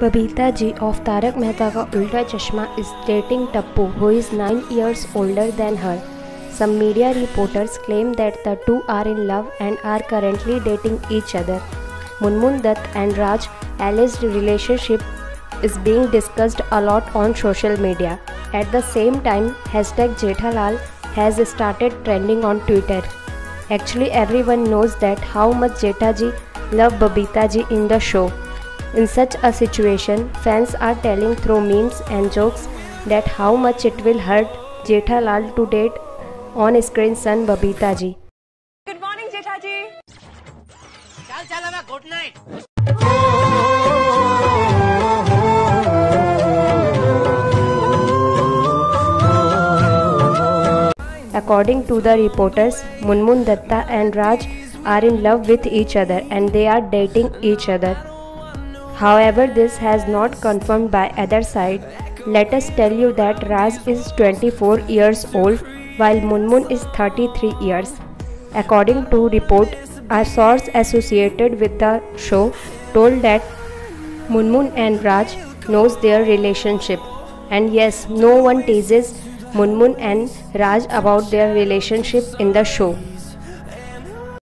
Babita ji of Mehta Ka Ulta Chashma is dating Tappu, who is 9 years older than her. Some media reporters claim that the two are in love and are currently dating each other. Munmun Dutta and Raj alleged relationship is being discussed a lot on social media. At the same time, hashtag Jethalal has started trending on Twitter. Actually, everyone knows that how much Jethaji love Babita ji in the show. In such a situation, fans are telling through memes and jokes that how much it will hurt Jethalal to date on screen son Babita ji. Good morning, Jethaji. Chal chalana, good night. According to the reporters, Munmun Dutta and Raj are in love with each other and they are dating each other. However, this has not confirmed by other side. Let us tell you that Raj is 24 years old while Munmun is 33 years. According to report, a source associated with the show told that Munmun and Raj knows their relationship. And yes, no one teases Munmun and Raj about their relationship in the show.